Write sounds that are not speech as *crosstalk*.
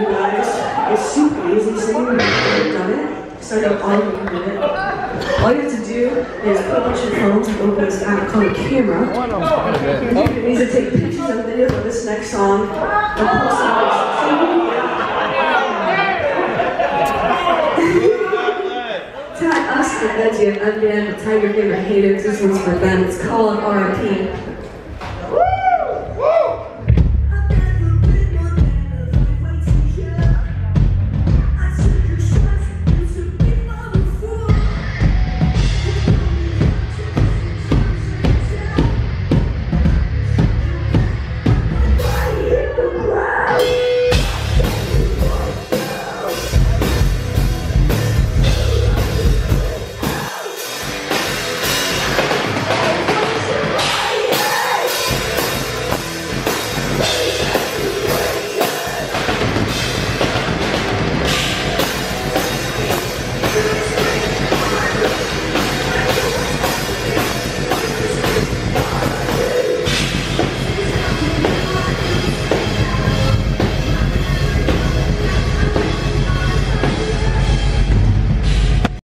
you guys. It's super easy, you have done it. So I know all of you can do it. All you have to do is put up your phones and open this app called Camera. Oh, you can either take pictures and videos of this next song and post it on. *laughs* Tag us, the Veggie and Unbanned, Tiger Gamer Haters. This one's for them. It's called RP. Yeah.